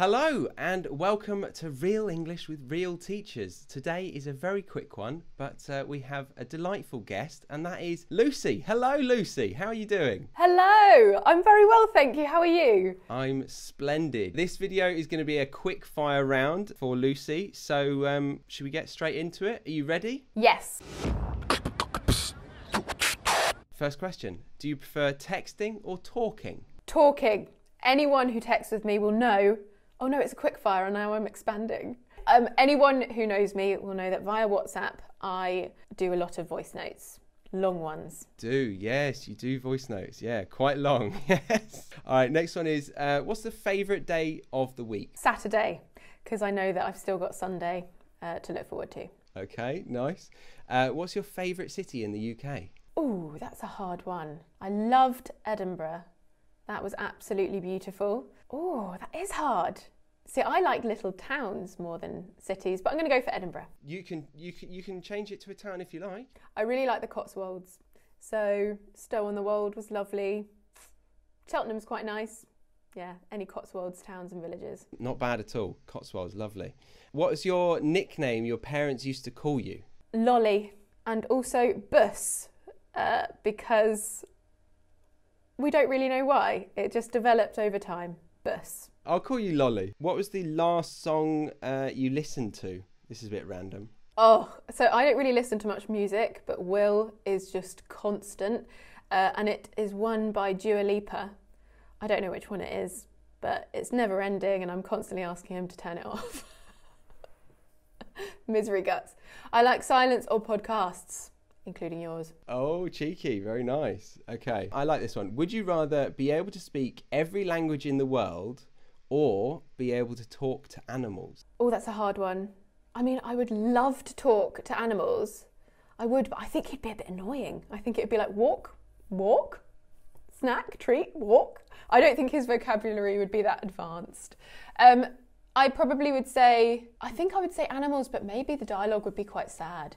Hello and welcome to Real English with Real Teachers. Today is a very quick one, but uh, we have a delightful guest, and that is Lucy. Hello, Lucy. How are you doing? Hello, I'm very well, thank you. How are you? I'm splendid. This video is going to be a quick fire round for Lucy, so um, should we get straight into it? Are you ready? Yes. First question Do you prefer texting or talking? Talking. Anyone who texts with me will know. Oh no, it's a quick fire and now I'm expanding. Um, anyone who knows me will know that via WhatsApp I do a lot of voice notes, long ones. Do, yes, you do voice notes. Yeah, quite long. Yes. All right, next one is uh, what's the favourite day of the week? Saturday, because I know that I've still got Sunday uh, to look forward to. Okay, nice. Uh, what's your favourite city in the UK? Oh, that's a hard one. I loved Edinburgh. That was absolutely beautiful. Oh, that is hard. See, I like little towns more than cities, but I'm going to go for Edinburgh. You can you can you can change it to a town if you like. I really like the Cotswolds. So Stow on the Wold was lovely. Cheltenham's quite nice. Yeah, any Cotswolds towns and villages. Not bad at all. Cotswolds, lovely. What was your nickname your parents used to call you? Lolly and also Bus uh, because we don't really know why. It just developed over time. Bus. I'll call you Lolly. What was the last song uh, you listened to? This is a bit random. Oh, so I don't really listen to much music, but Will is just constant, uh, and it is one by Dua Lipa. I don't know which one it is, but it's never ending, and I'm constantly asking him to turn it off. Misery guts. I like silence or podcasts, including yours. Oh, cheeky. Very nice. Okay. I like this one. Would you rather be able to speak every language in the world or be able to talk to animals? Oh, that's a hard one. I mean, I would love to talk to animals. I would, but I think he'd be a bit annoying. I think it'd be like walk, walk, snack, treat, walk. I don't think his vocabulary would be that advanced. Um, I probably would say, I think I would say animals, but maybe the dialogue would be quite sad.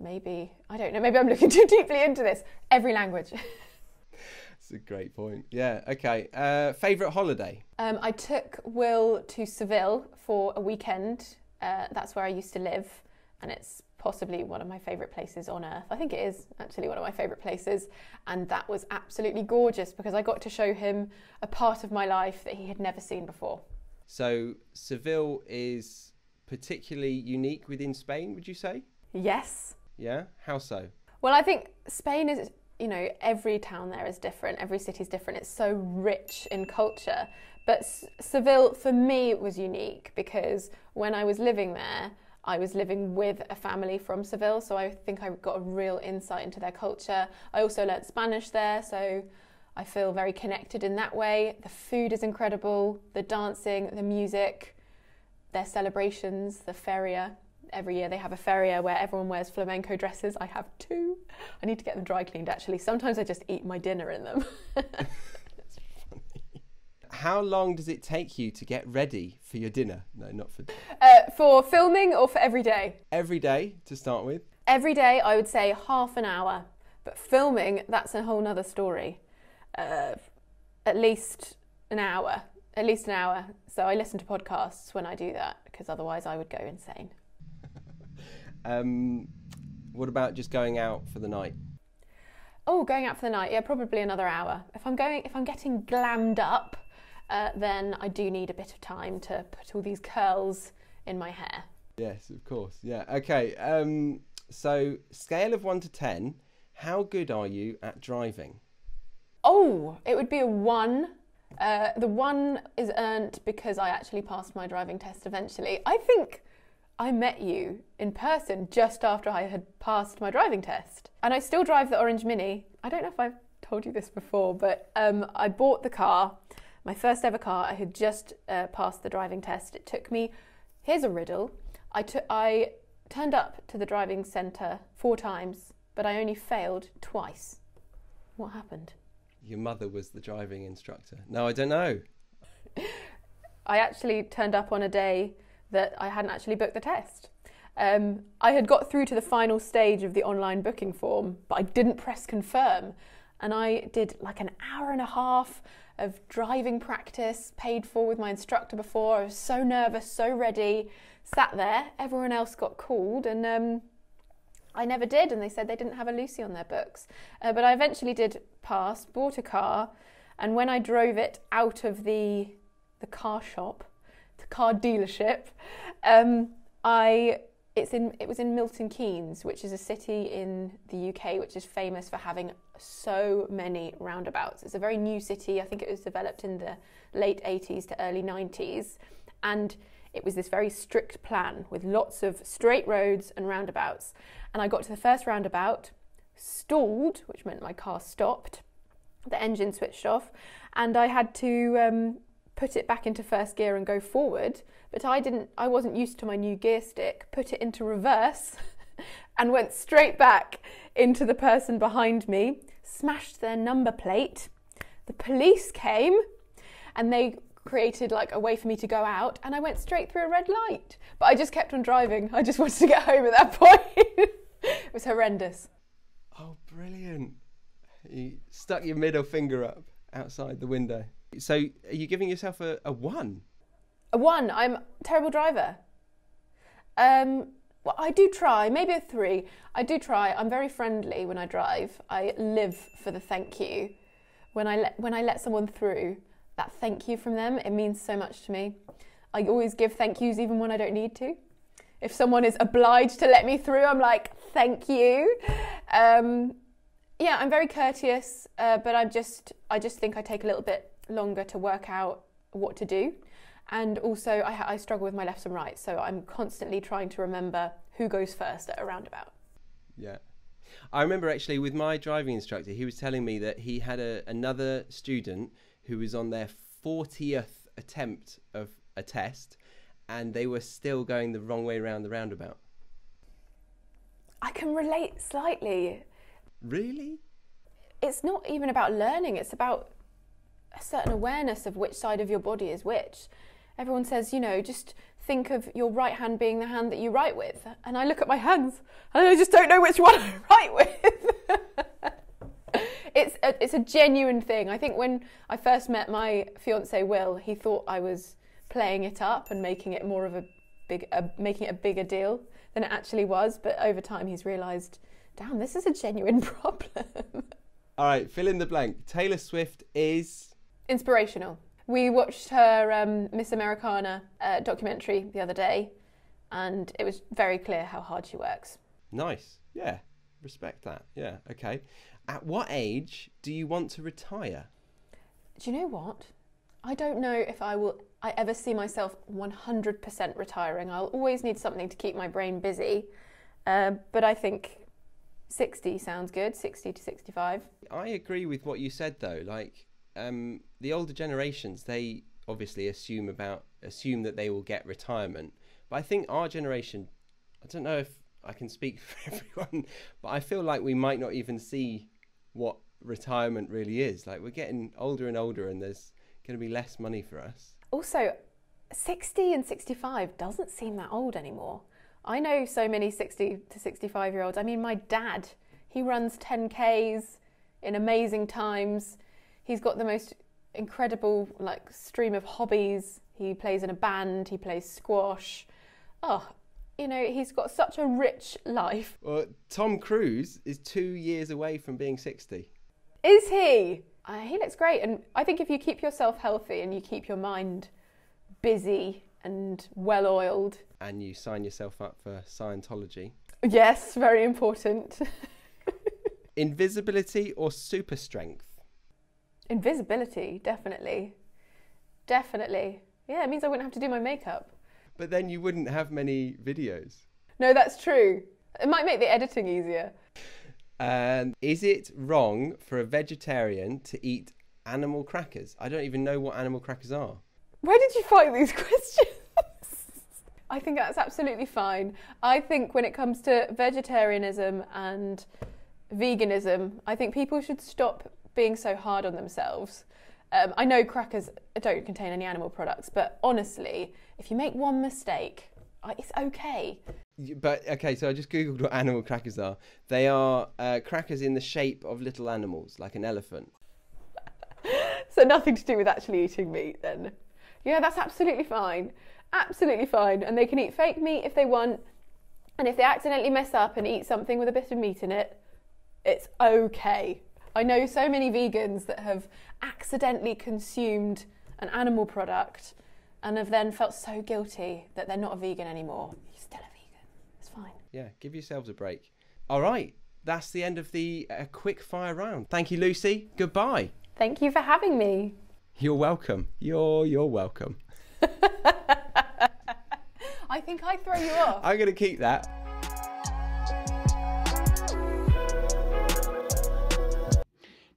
Maybe, I don't know, maybe I'm looking too deeply into this. Every language. That's a great point. Yeah, okay. Uh, Favourite holiday? Um, I took Will to Seville for a weekend. Uh, that's where I used to live, and it's possibly one of my favourite places on earth. I think it is actually one of my favourite places, and that was absolutely gorgeous because I got to show him a part of my life that he had never seen before. So, Seville is particularly unique within Spain, would you say? Yes. Yeah? How so? Well, I think Spain is, you know, every town there is different, every city is different. It's so rich in culture. But S- Seville, for me, was unique because when I was living there, I was living with a family from Seville, so I think I got a real insight into their culture. I also learnt Spanish there, so I feel very connected in that way. The food is incredible, the dancing, the music, their celebrations, the feria. Every year they have a feria where everyone wears flamenco dresses. I have two. I need to get them dry cleaned actually. Sometimes I just eat my dinner in them. How long does it take you to get ready for your dinner? No, not for uh, for filming or for every day? every day to start with. Every day I would say half an hour, but filming, that's a whole nother story. Uh, at least an hour. At least an hour. So I listen to podcasts when I do that because otherwise I would go insane. Um, what about just going out for the night? Oh, going out for the night, yeah, probably another hour. If I'm going, if I'm getting glammed up, uh, then I do need a bit of time to put all these curls in my hair. Yes, of course. Yeah. Okay. Um, so, scale of one to ten, how good are you at driving? Oh, it would be a one. Uh, the one is earned because I actually passed my driving test eventually. I think I met you in person just after I had passed my driving test. And I still drive the Orange Mini. I don't know if I've told you this before, but um, I bought the car, my first ever car. I had just uh, passed the driving test. It took me, here's a riddle. I, took, I turned up to the driving centre four times, but I only failed twice. What happened? Your mother was the driving instructor. No, I don't know. I actually turned up on a day that I hadn't actually booked the test. Um, I had got through to the final stage of the online booking form, but I didn't press confirm. And I did like an hour and a half of driving practice paid for with my instructor before. I was so nervous, so ready, sat there. Everyone else got called, and um, I never did. And they said they didn't have a Lucy on their books. Uh, but I eventually did pass, bought a car, and when I drove it out of the the car shop, car dealership, um, I it's in it was in Milton Keynes, which is a city in the UK which is famous for having so many roundabouts. It's a very new city. I think it was developed in the late 80s to early 90s and it was this very strict plan with lots of straight roads and roundabouts. And I got to the first roundabout, stalled, which meant my car stopped, the engine switched off, and I had to um, put it back into first gear and go forward but I didn't I wasn't used to my new gear stick, put it into reverse and went straight back into the person behind me, smashed their number plate. The police came and they created like a way for me to go out and I went straight through a red light. But I just kept on driving. I just wanted to get home at that point. it was horrendous. Oh, brilliant. You stuck your middle finger up outside the window. So, are you giving yourself a, a one? A one, I'm a terrible driver. Um, well, I do try, maybe a three. I do try. I'm very friendly when I drive. I live for the thank you. When I let when I let someone through, that thank you from them, it means so much to me. I always give thank yous even when I don't need to. If someone is obliged to let me through, I'm like, thank you. Um, yeah, I'm very courteous, uh, but I'm just I just think I take a little bit longer to work out what to do. And also, I, I struggle with my lefts and rights, so I'm constantly trying to remember who goes first at a roundabout. Yeah. I remember actually with my driving instructor, he was telling me that he had a, another student who was on their 40th attempt of a test and they were still going the wrong way around the roundabout. I can relate slightly. Really? It's not even about learning, it's about a certain awareness of which side of your body is which everyone says, you know, just think of your right hand being the hand that you write with. And I look at my hands and I just don't know which one I write with. it's, a, it's a genuine thing. I think when I first met my fiance Will, he thought I was playing it up and making it more of a big, making it a bigger deal than it actually was. But over time, he's realised, damn, this is a genuine problem. All right, fill in the blank. Taylor Swift is inspirational. We watched her um, Miss Americana uh, documentary the other day, and it was very clear how hard she works. Nice. Yeah. Respect that. Yeah. Okay. At what age do you want to retire? Do you know what? I don't know if I will I ever see myself 100% retiring. I'll always need something to keep my brain busy. Uh, but I think 60 sounds good, 60 to 65. I agree with what you said though. Like um, the older generations, they obviously assume about assume that they will get retirement. But I think our generation, I don't know if I can speak for everyone, but I feel like we might not even see what retirement really is. Like we're getting older and older, and there's going to be less money for us. Also, 60 and 65 doesn't seem that old anymore. I know so many 60 to 65 year olds. I mean, my dad, he runs 10Ks in amazing times. He's got the most incredible like stream of hobbies. He plays in a band, he plays squash. Oh, you know, he's got such a rich life. Well, Tom Cruise is two years away from being 60. Is he? Uh, he looks great. And I think if you keep yourself healthy and you keep your mind busy and well oiled. And you sign yourself up for Scientology. Yes, very important. Invisibility or super strength? Invisibility, definitely. Definitely. Yeah, it means I wouldn't have to do my makeup. But then you wouldn't have many videos. No, that's true. It might make the editing easier. And is it wrong for a vegetarian to eat animal crackers? I don't even know what animal crackers are. Where did you find these questions? I think that's absolutely fine. I think when it comes to vegetarianism and veganism, I think people should stop being so hard on themselves. Um, I know crackers don't contain any animal products, but honestly, if you make one mistake, it's okay. But okay, so I just googled what animal crackers are. They are uh, crackers in the shape of little animals, like an elephant. so nothing to do with actually eating meat then. Yeah, that's absolutely fine. Absolutely fine. And they can eat fake meat if they want. And if they accidentally mess up and eat something with a bit of meat in it, it's okay. I know so many vegans that have accidentally consumed an animal product and have then felt so guilty that they're not a vegan anymore. You're still a vegan. It's fine. Yeah, give yourselves a break. All right, that's the end of the uh, quick fire round. Thank you, Lucy. Goodbye. Thank you for having me. You're welcome. You're you're welcome. I think I throw you off. I'm gonna keep that.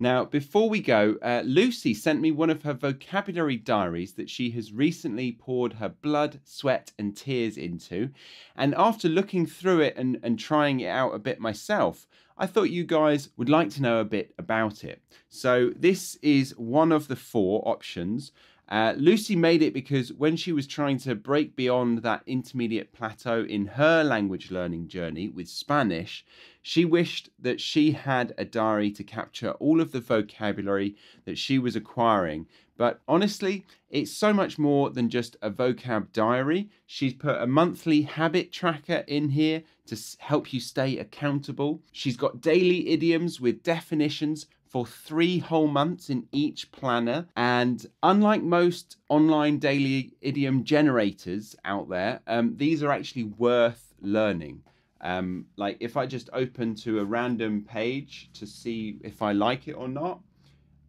Now, before we go, uh, Lucy sent me one of her vocabulary diaries that she has recently poured her blood, sweat, and tears into. And after looking through it and, and trying it out a bit myself, I thought you guys would like to know a bit about it. So, this is one of the four options. Uh, Lucy made it because when she was trying to break beyond that intermediate plateau in her language learning journey with Spanish, she wished that she had a diary to capture all of the vocabulary that she was acquiring. But honestly, it's so much more than just a vocab diary. She's put a monthly habit tracker in here to help you stay accountable. She's got daily idioms with definitions for three whole months in each planner. And unlike most online daily idiom generators out there, um, these are actually worth learning. Um, like if I just open to a random page to see if I like it or not.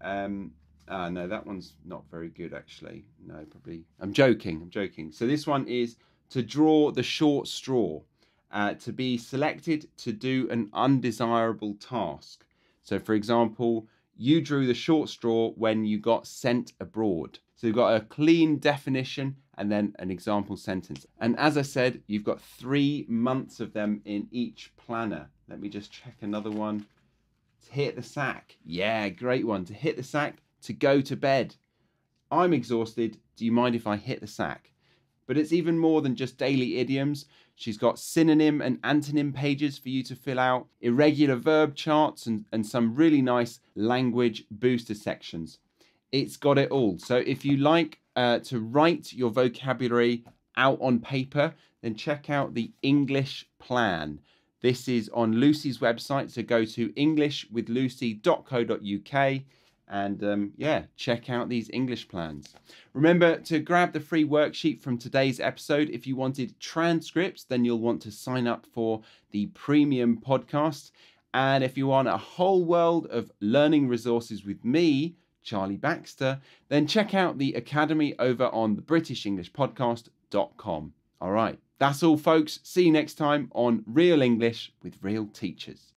Um, ah, no, that one's not very good actually. No, probably. I'm joking. I'm joking. So this one is to draw the short straw, uh, to be selected to do an undesirable task. So, for example, you drew the short straw when you got sent abroad. So you've got a clean definition and then an example sentence. And as I said, you've got three months of them in each planner. Let me just check another one. To hit the sack. Yeah, great one. To hit the sack, to go to bed. I'm exhausted. Do you mind if I hit the sack? But it's even more than just daily idioms. She's got synonym and antonym pages for you to fill out, irregular verb charts, and, and some really nice language booster sections. It's got it all. So if you like uh, to write your vocabulary out on paper, then check out the English plan. This is on Lucy's website, so go to englishwithlucy.co.uk and um, yeah, check out these English plans. Remember to grab the free worksheet from today's episode. If you wanted transcripts, then you'll want to sign up for the premium podcast. And if you want a whole world of learning resources with me, Charlie Baxter, then check out the Academy over on the BritishEnglishPodcast.com. All right, that's all, folks. See you next time on Real English with Real Teachers.